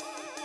Oh!